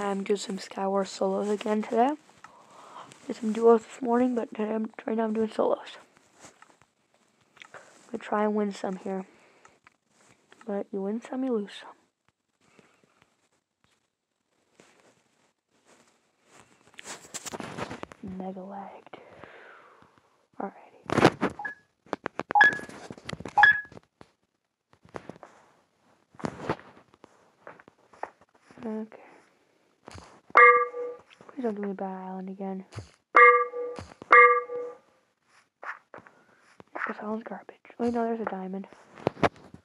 time do some Skywars solos again today. Did some duos this morning, but today I'm, right now I'm doing solos. I'm gonna try and win some here. But you win some, you lose some. Mega lagged. Alrighty. Okay. Please don't give me Bad Island again. This island's garbage. Wait, no, there's a diamond.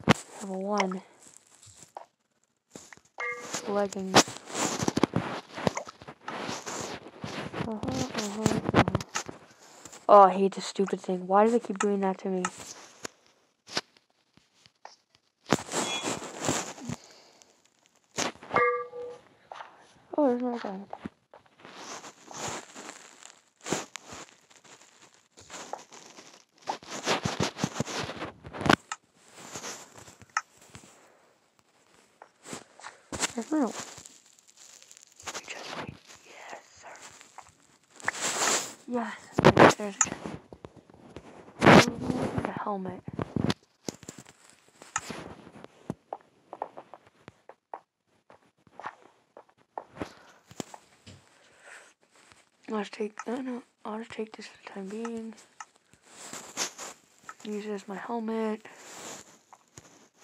I have a one. Leggings. Uh-huh, uh-huh, uh-huh. Oh, I hate this stupid thing. Why do they keep doing that to me? Oh, there's another diamond. There's no. Just wait. Yes, sir. Yes. There's, there's a helmet. I'll just take, no, no, I'll take this for the time being. Use it as my helmet.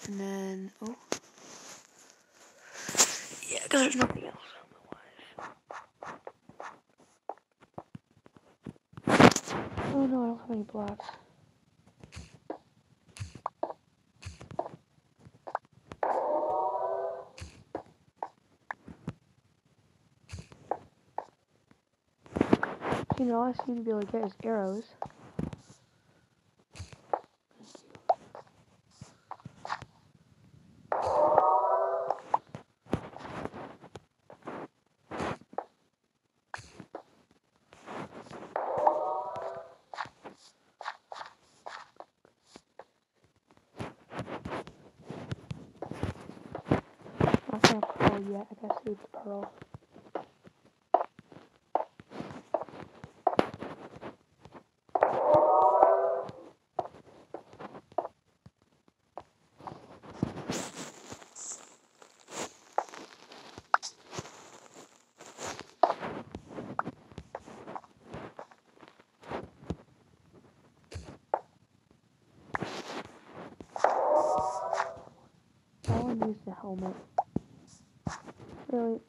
And then, oh. Yeah, because there's nothing else Oh no, I don't have any blocks. You know, I seem to be able to get his arrows. Helmet. Really?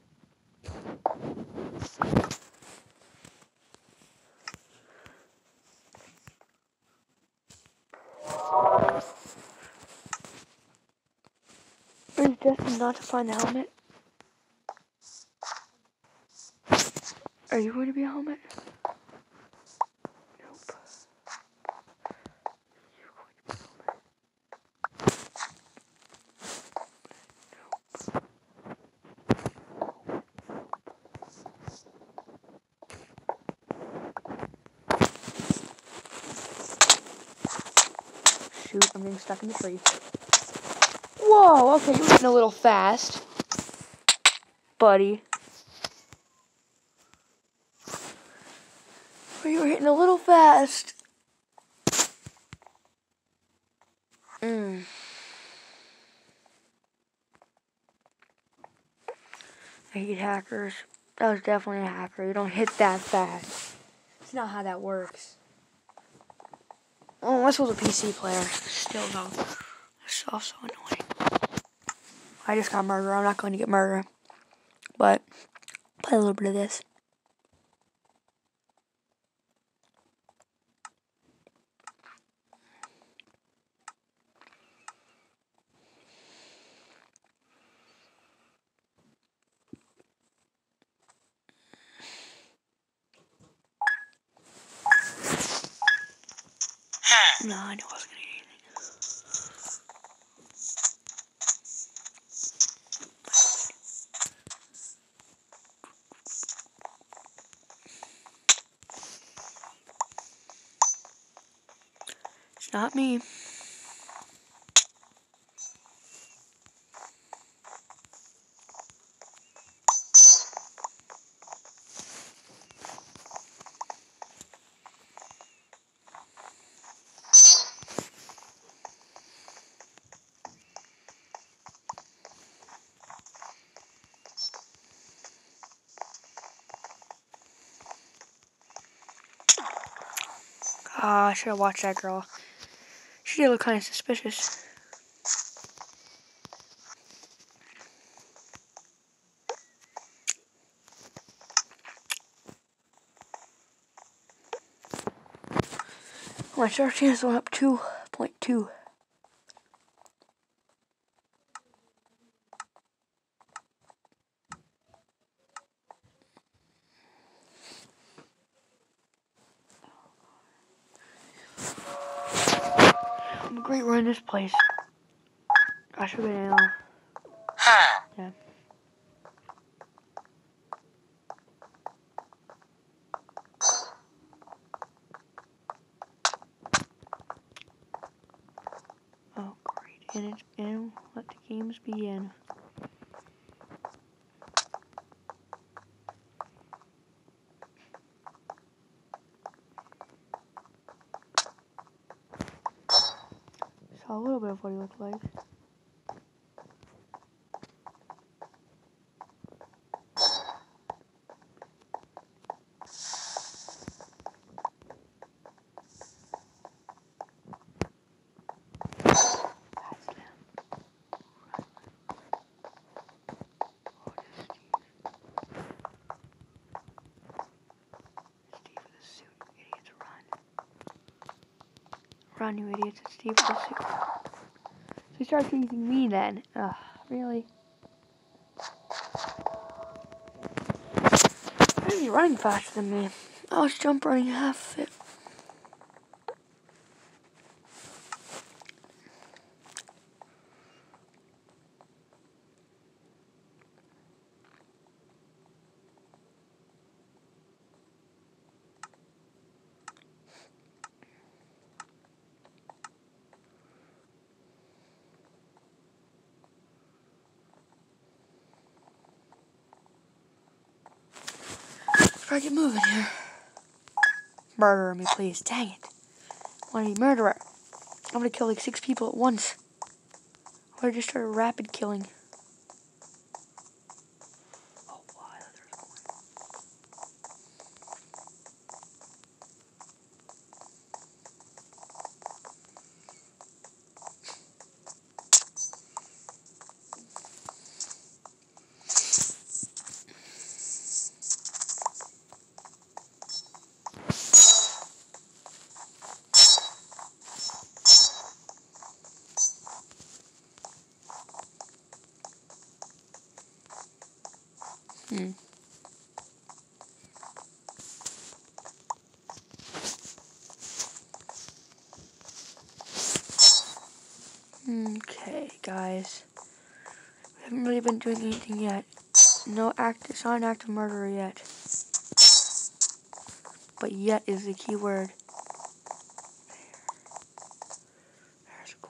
Are you destined not to find the helmet? Are you going to be a helmet? Nope. You're going to be a helmet. Shoot, I'm getting stuck in the tree. Whoa, okay, you're getting a little fast. Buddy. Well, you were hitting a little fast. Mm. I hate hackers. That was definitely a hacker. You don't hit that fast. It's not how that works. Oh, this was a PC player. Still though. It's also annoying. I just got murder. I'm not going to get murder. But play a little bit of this. No, I knew I was gonna eat anything. It's not me. Ah, I should have watched that girl. She did look kind of suspicious. My shark chance went up 2.2. I'm a great run this place. I should be now. Yeah. Oh great. And it's in let the games begin. Saw a little bit of what he looked like. That's them. Oh, it is Steve. Steve with a Idiots, run. Run, you idiots. It's Steve starts chasing me then. Ugh, really? Why is he running faster than me? I was jump running half of it. Try to get moving here. Murder me, please. Dang it. I Want to be murderer. I'm gonna kill like six people at once. I just started rapid killing. Hmm. Okay, guys. We haven't really been doing anything yet. No act, it's not an act of murder yet. But yet is the key word. There. There's a gold.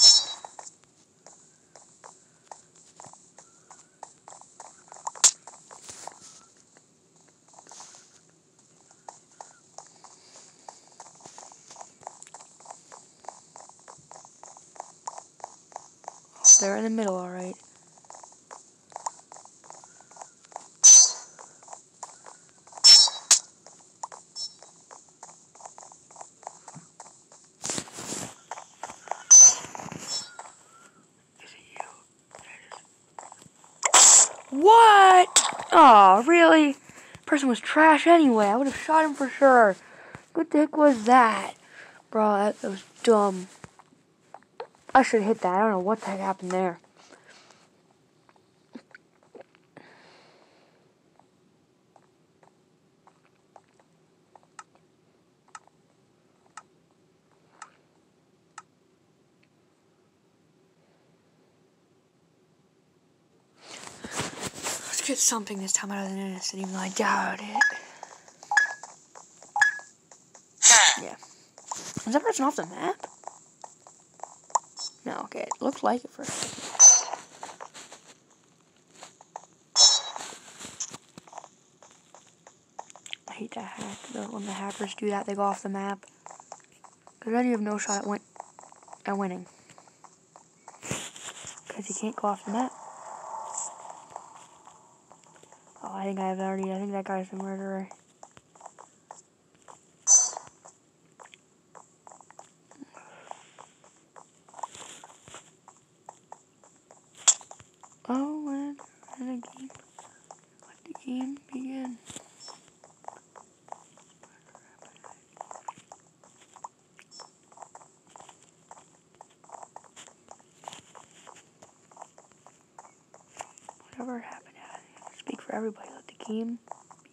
They're in the middle, alright. Is it you? There it is. What? Oh, really? Person was trash anyway. I would have shot him for sure. What the heck was that? Bro, that, that was dumb. I should have hit that. I don't know what the heck happened there. Let's get something this time out of the innocent, even though I doubt it. Yeah. Was that person off the map? No, okay. It looked like it for a second. I hate that hack. The, when the hackers do that, they go off the map. Because then you have no shot at, win at winning. Because you can't go off the map. Oh, I think I've already. I think that guy's a murderer. game begin. Whatever happened, I speak for everybody. Let the game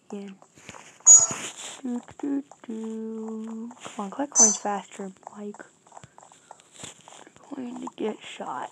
begin. Do, do, do. Come on, collect coins faster, Mike. Going to get shot.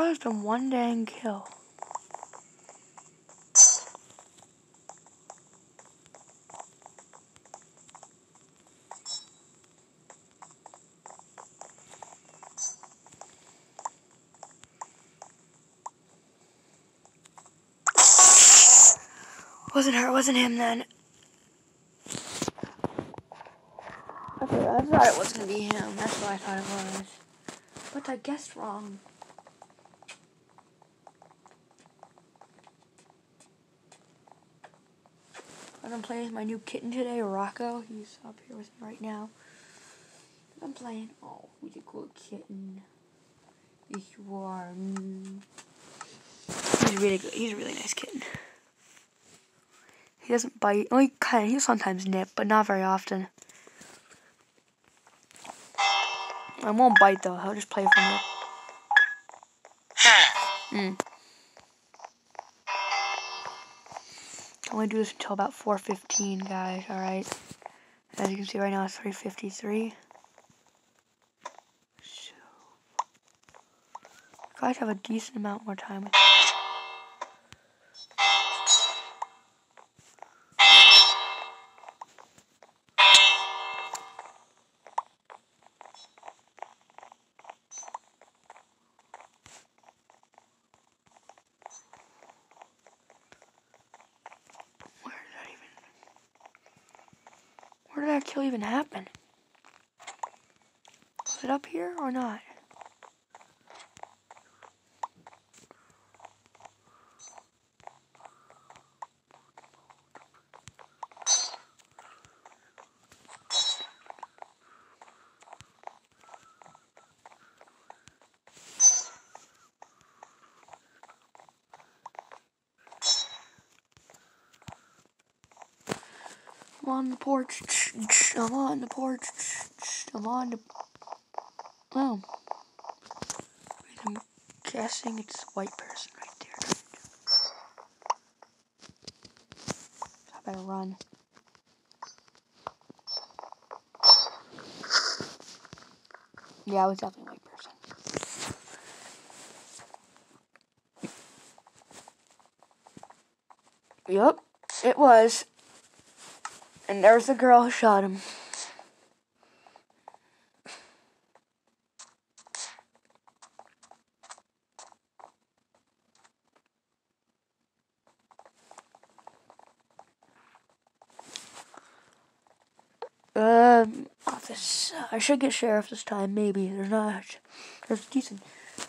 There's been one dang kill. Wasn't her, wasn't him then. Okay, I thought it was gonna be him. That's what I thought it was. But I guessed wrong. I'm playing with my new kitten today, Rocco. He's up here with me right now. I'm playing. Oh, who's a good kitten? Are. Mm. He's really good. He's a really nice kitten. He doesn't bite. Oh, he kind of. He'll sometimes nip, but not very often. I won't bite though. I'll just play for him. Mm. I'm gonna do this until about 4.15, guys, alright? As you can see right now, it's 3.53. So, guys have a decent amount more time. Where did that kill even happen? Was it up here or not? I'm on the porch. I'm on the porch. I'm on the. Oh. I'm guessing it's a white person right there. I better run. Yeah, it was definitely a white person. Yep, it was. And there's the girl who shot him. Um, office. I should get sheriff this time. Maybe there's not. There's decent.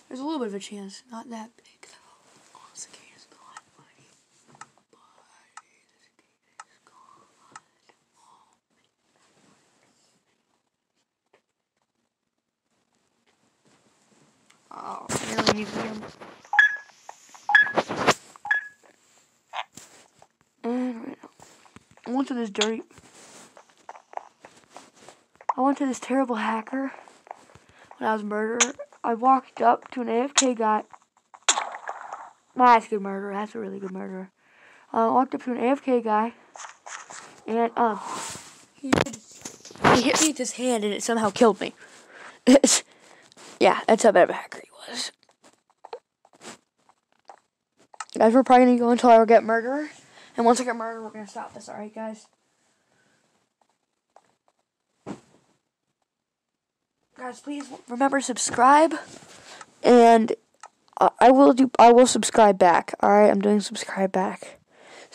There's a little bit of a chance. Not that big. Oh, really museum. And Dirty. I went to this terrible hacker when I was murderer. I walked up to an AFK guy. Nah, that's a good murderer. That's a really good murderer. Uh, I walked up to an AFK guy, and um, he, he hit me with his hand, and it somehow killed me. yeah, that's how bad of a hacker he was. Guys, we're probably gonna go until I get murderer. And once I get murdered, we're gonna stop this, alright, guys? Guys, please remember subscribe. And I will do. I will subscribe back. All right, I'm doing subscribe back.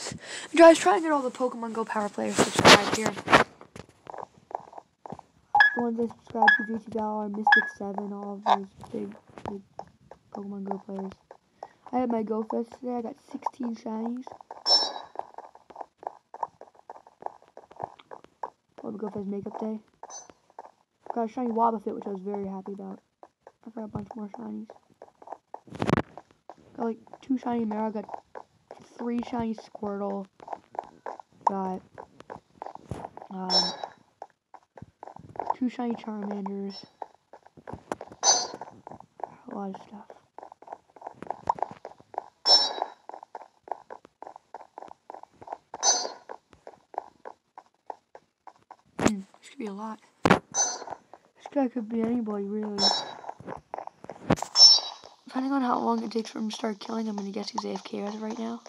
Guys, try and get all the Pokemon Go Power players subscribed here. The ones that subscribe to GT Valor, Mystic 7, all of those big, big Pokemon Go players. I had my Go Fest today. I got 16 shinies. Oh, Go Fest makeup day. Got a shiny Wobbuffet, which I was very happy about. I got a bunch more shinies. Got like two shiny Mara, got three shiny Squirtle, got um, two shiny Charmanders, a lot of stuff. Hmm, this could be a lot. Guy could be anybody, really. Depending on how long it takes for him to start killing, I'm gonna guess he's AFK as of right now.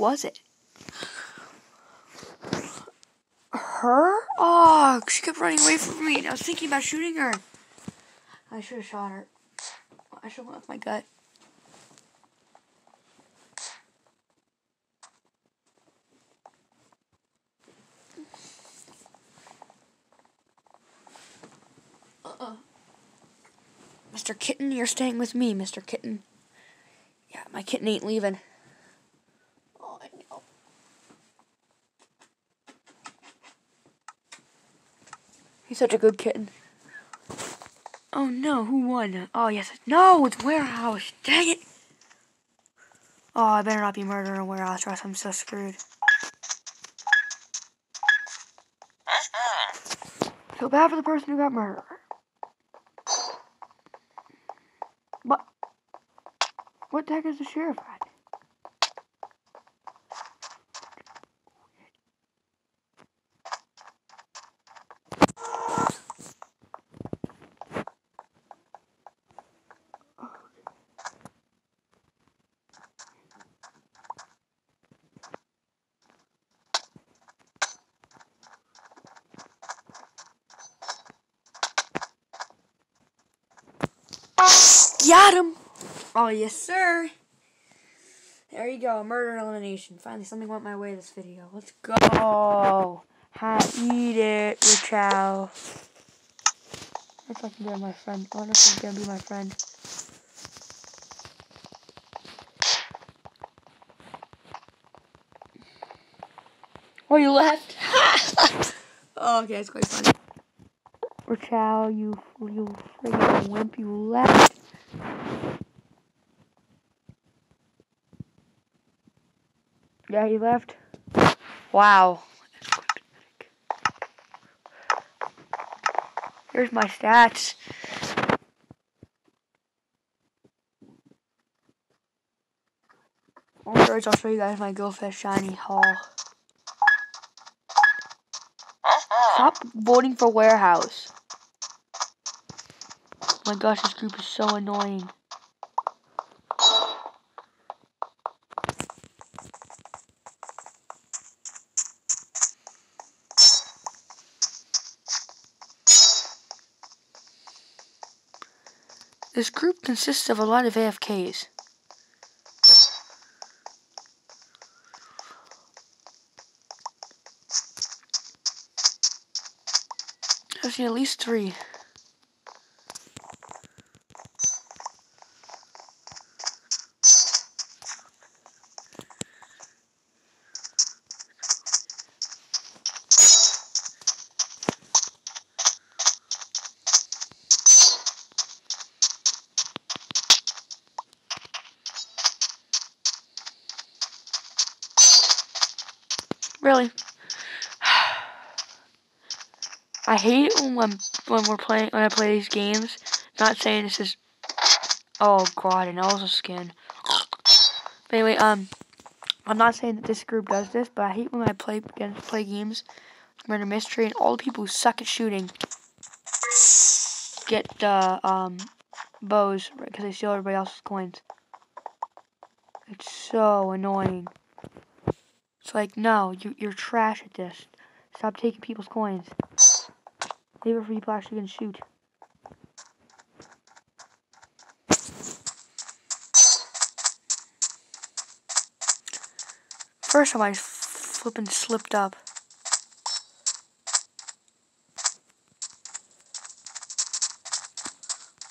Was it? Her? Oh, she kept running away from me. and I was thinking about shooting her. I should have shot her. I should have went with my gut. Uh-uh. Mr. Kitten, you're staying with me, Mr. Kitten. Yeah, my kitten ain't leaving. Oh, I know. He's such a good kitten. Oh no, who won? Oh yes, no, it's warehouse. Dang it! Oh, I better not be murdering a warehouse, or else I'm so screwed. Mm-hmm. Feel bad for the person who got murdered. But what the heck is the sheriff at? Got him! Oh, yes, sir. There you go, murder elimination. Finally, something went my way this video. Let's go. Ha, eat it, Richow. If I can get my friend. I wonder if he's gonna be my friend. Oh, you left? oh, okay, it's quite funny. Richow, you, you friggin' wimp, you left. Yeah, he left. Wow. Here's my stats. Afterwards, I'll show you guys my GoFest Shiny haul. Stop voting for Warehouse. Oh my gosh, this group is so annoying. This group consists of a lot of AFKs. I've seen at least three. When when we're playing when I play these games. Not saying this is. Oh god, an Elsa skin. But anyway, um, I'm not saying that this group does this, but I hate when I play against play games, murder mystery, and all the people who suck at shooting get the um bows because they steal everybody else's coins. It's so annoying. It's like, no, you, you're trash at this. Stop taking people's coins. Leave it for people actually can shoot. First time I flipping slipped up.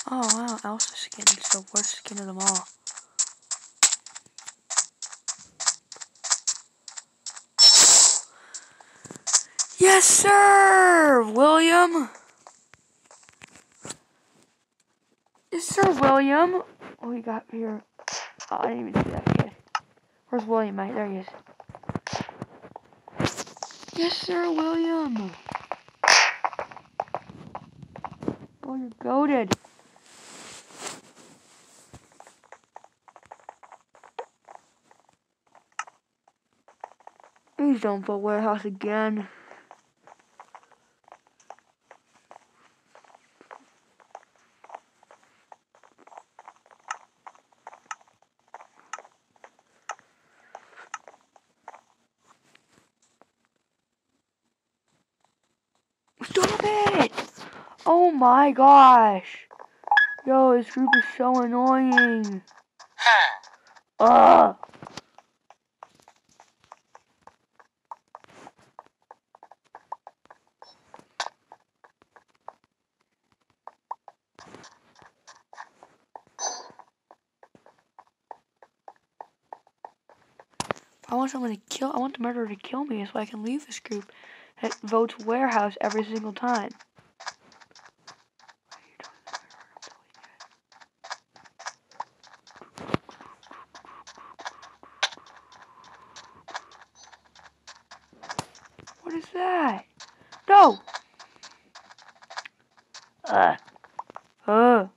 Oh wow, Elsa's skin is the worst skin of them all. Yes, sir, William. Yes, sir, William. Oh, what we got here? Oh, I didn't even see that kid. Where's William? There he is. Yes, sir, William. Oh, you're goaded. Please don't put warehouse again. Stop it! Oh my gosh! Yo, this group is so annoying. Ugh! I want someone to kill. I want the murderer to kill me so I can leave this group that votes warehouse every single time. What is that? No! Uh. Uh.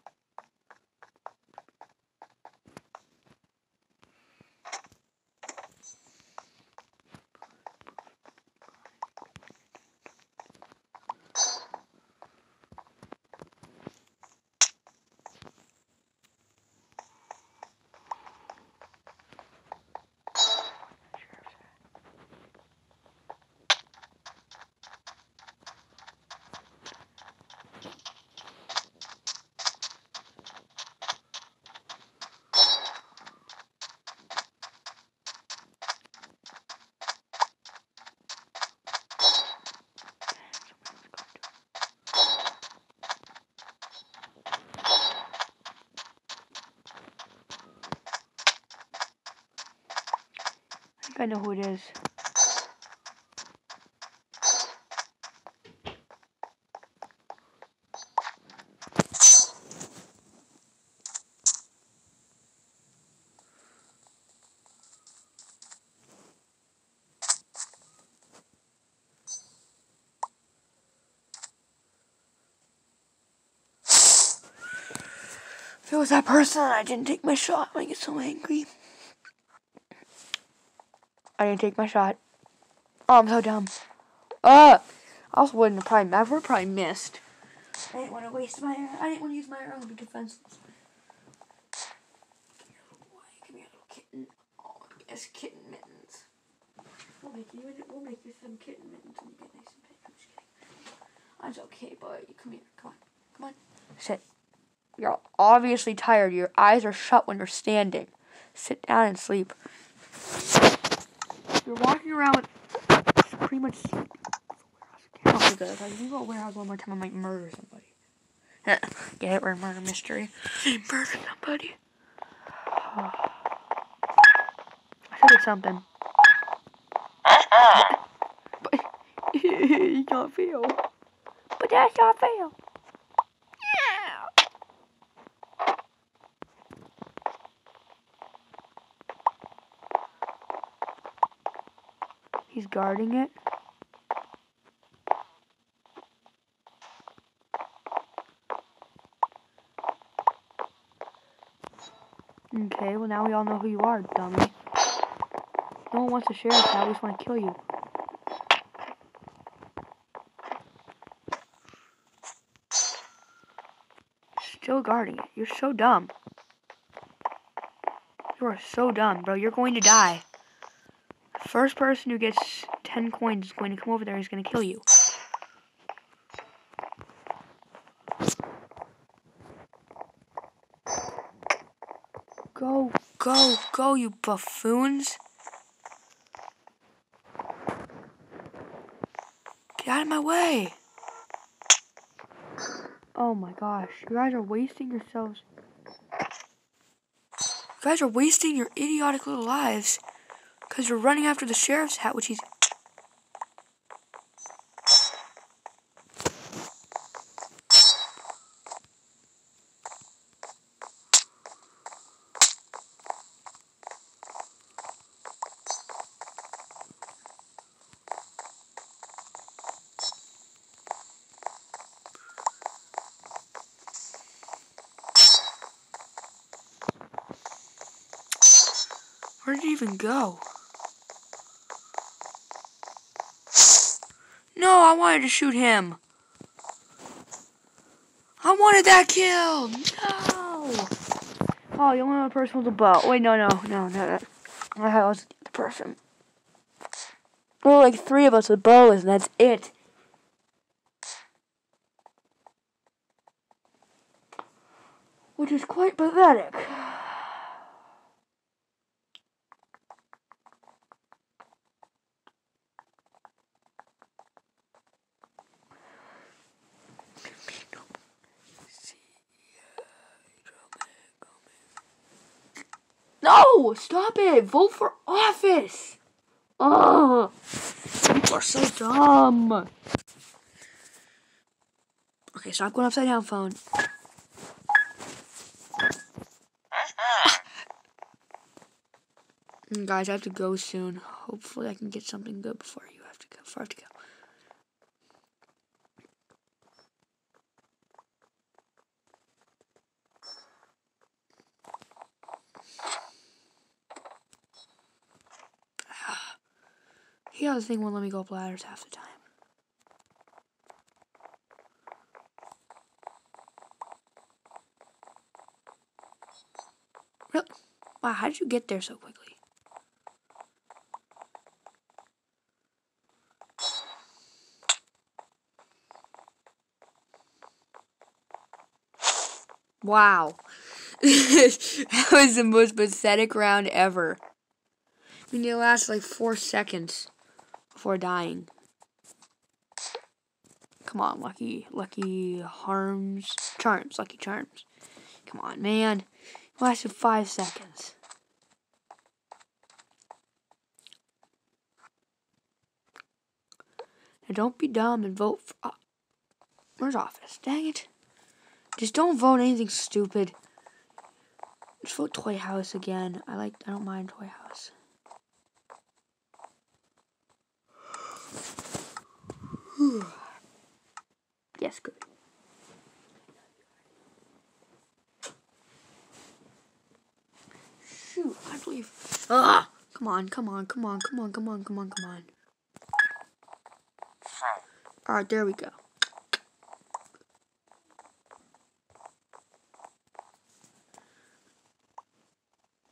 I know who it is. If it was that person I didn't take my shot, I get so angry. I didn't take my shot. Oh, I'm so dumb. Uh, I also wouldn't have probably, I would probably missed. I didn't want to waste my, I didn't want to use my arrow to be defenseless. Come here, little boy. Come here, little kitten. Oh, yes, kitten mittens. We'll make you, we'll make you some kitten mittens when you get nice and big. I'm just kidding. That's okay, boy. Come here. Come on. Come on. Sit. You're obviously tired. Your eyes are shut when you're standing. Sit down and sleep. You're walking around with pretty much. Oh if I leave a warehouse one more time, I might murder somebody. Get it? We're murder mystery. Murder somebody. I said it's something. but you can't feel. But that's not fail. Guarding it. Okay, well now we all know who you are, dummy. No one wants to share us now, we just want to kill you. Still guarding it. You're so dumb. You are so dumb, bro. You're going to die. First person who gets 10 coins is going to come over there and he's going to kill you. Go, go, go, you buffoons. Get out of my way. Oh my gosh, you guys are wasting yourselves. You guys are wasting your idiotic little lives because you're running after the sheriff's hat, which he's Where did he even go? No, I wanted to shoot him. I wanted that kill. No. Oh, the only other person was a bow. Wait, no, no, no, no. I was the person. There were like three of us with bows, and that's it. Which is quite pathetic. No! Stop it! Vote for office! Ugh! You are so dumb! Okay, stop going upside down, phone. Mm, guys, I have to go soon. Hopefully I can get something good before you have to go. Before I have to go. The other thing won't let me go up ladders half the time. Really? Wow, how did you get there so quickly? Wow. that was the most pathetic round ever. I mean, it lasted like four seconds before dying. Come on, Lucky, Lucky Harms, Charms, Lucky Charms. Come on, man. It lasted five seconds. Now don't be dumb and vote for. Uh, where's office? Dang it. Just don't vote anything stupid. Just vote Toy House again. I like. I don't mind Toy House. Yes, good. Shoot, I believe. Ah! Come on, come on, come on, come on, come on, come on, come on. Alright, there we go.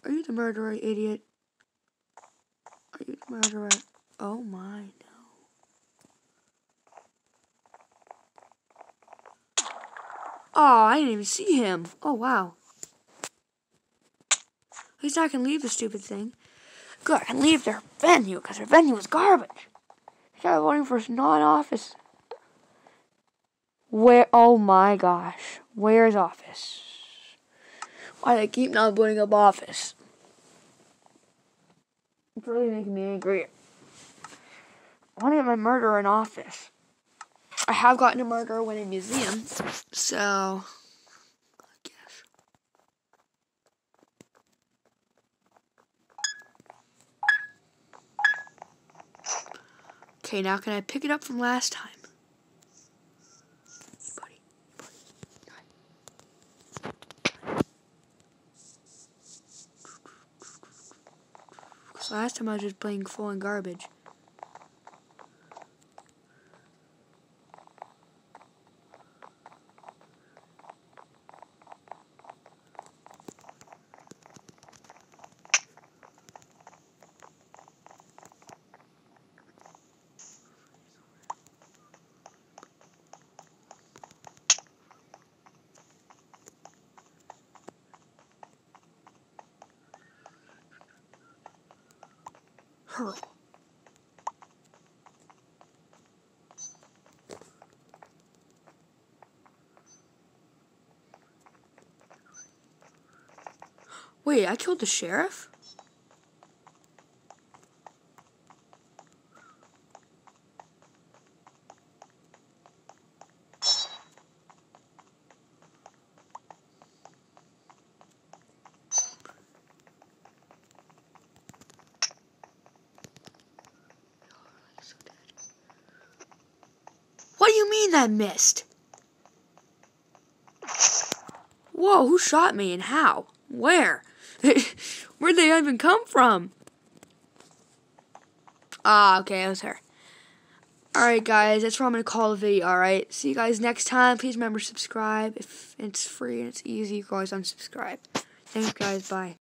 Are you the murderer, idiot? Are you the murderer? Oh my, Oh, I didn't even see him. Oh, wow. At least I can leave the stupid thing. Good, I can leave their venue, because their venue is garbage. They got voting for non-office. Where, oh my gosh. Where is office? Why they keep not putting up office? It's really making me angry. I want to get my murderer in office. I have gotten a murderer when in museum, so I guess. Okay, now can I pick it up from last time? Last time I was just playing full and garbage. Hurl. Wait, I killed the sheriff? What that missed? Whoa, who shot me and how? Where? Where'd they even come from? Ah, okay, it was her. Alright, guys, that's where I'm going to call the video, alright? See you guys next time. Please remember subscribe. If it's free and it's easy, you can always unsubscribe. Thanks, guys. Bye.